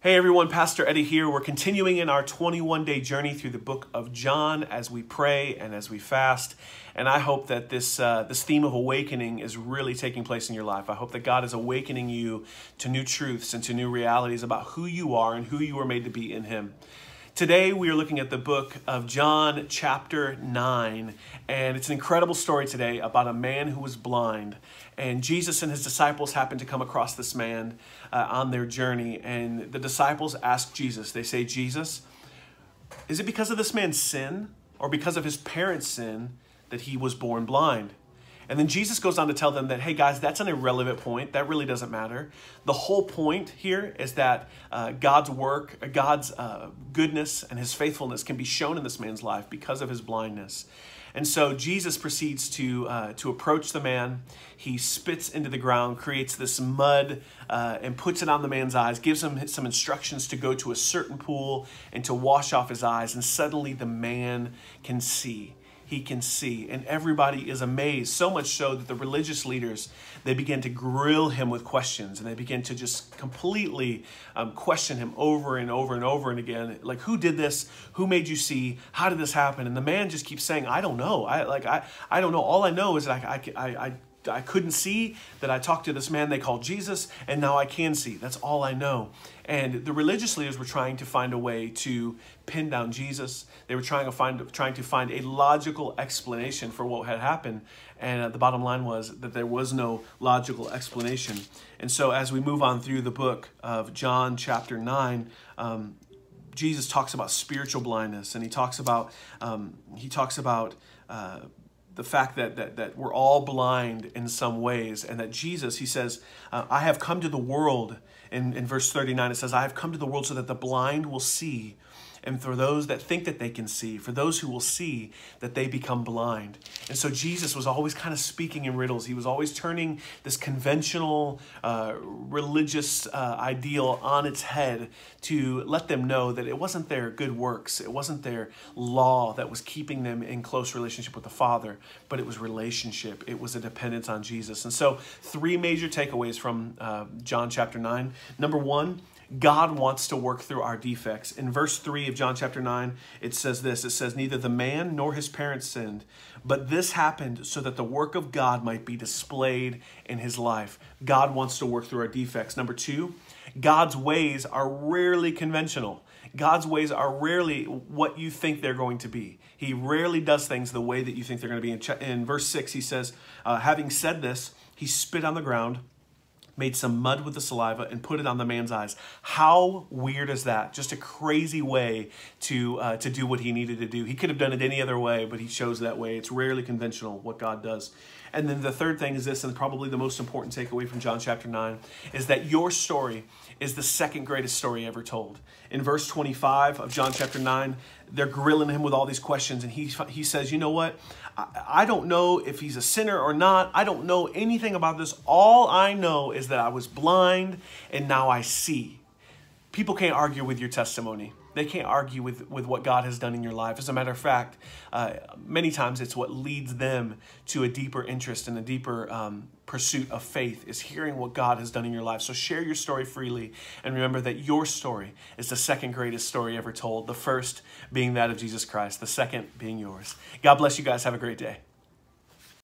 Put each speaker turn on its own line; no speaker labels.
Hey everyone, Pastor Eddie here. We're continuing in our 21 day journey through the book of John as we pray and as we fast. And I hope that this, uh, this theme of awakening is really taking place in your life. I hope that God is awakening you to new truths and to new realities about who you are and who you were made to be in Him. Today, we are looking at the book of John, chapter 9, and it's an incredible story today about a man who was blind. And Jesus and his disciples happened to come across this man uh, on their journey, and the disciples ask Jesus, they say, Jesus, is it because of this man's sin or because of his parents' sin that he was born blind? And then Jesus goes on to tell them that, hey guys, that's an irrelevant point. That really doesn't matter. The whole point here is that uh, God's work, uh, God's uh, goodness, and his faithfulness can be shown in this man's life because of his blindness. And so Jesus proceeds to, uh, to approach the man. He spits into the ground, creates this mud, uh, and puts it on the man's eyes, gives him some instructions to go to a certain pool and to wash off his eyes. And suddenly the man can see he can see. And everybody is amazed, so much so that the religious leaders, they begin to grill him with questions and they begin to just completely um, question him over and over and over and again. Like, who did this? Who made you see? How did this happen? And the man just keeps saying, I don't know. I like, I, I don't know. All I know is that I, I, I, I couldn't see, that I talked to this man they called Jesus, and now I can see. That's all I know. And the religious leaders were trying to find a way to pin down Jesus. They were trying to find trying to find a logical explanation for what had happened. And uh, the bottom line was that there was no logical explanation. And so as we move on through the book of John chapter 9, um, Jesus talks about spiritual blindness and he talks about um, he talks about uh, the fact that, that, that we're all blind in some ways, and that Jesus, he says, uh, I have come to the world. In, in verse 39, it says, I have come to the world so that the blind will see and for those that think that they can see, for those who will see that they become blind. And so Jesus was always kind of speaking in riddles. He was always turning this conventional uh, religious uh, ideal on its head to let them know that it wasn't their good works, it wasn't their law that was keeping them in close relationship with the Father, but it was relationship. It was a dependence on Jesus. And so, three major takeaways from uh, John chapter 9. Number one, God wants to work through our defects. In verse 3 of John chapter 9, it says this it says, Neither the man nor his parents sinned, but this happened so that the work of God might be displayed in his life. God wants to work through our defects. Number two, God's ways are rarely conventional. God's ways are rarely what you think they're going to be. He rarely does things the way that you think they're going to be. In, verse 6, he says, uh, Having said this, he spit on the ground made some mud with the saliva and put it on the man's eyes. How weird is that? Just a crazy way to uh, to do what he needed to do. He could have done it any other way, but he chose that way. It's rarely conventional what God does. And then the third thing is this, and probably the most important takeaway from John chapter 9, is that your story is the second greatest story ever told. In verse 25 of John chapter 9, they're grilling him with all these questions, and he, he says, You know what? I, I don't know if he's a sinner or not. I don't know anything about this. All I know is that I was blind and now I see. People can't argue with your testimony. They can't argue with, with what God has done in your life. As a matter of fact, uh, many times it's what leads them to a deeper interest and a deeper um, pursuit of faith is hearing what God has done in your life. So share your story freely and remember that your story is the second greatest story ever told. The first being that of Jesus Christ, the second being yours. God bless you guys. Have a great day.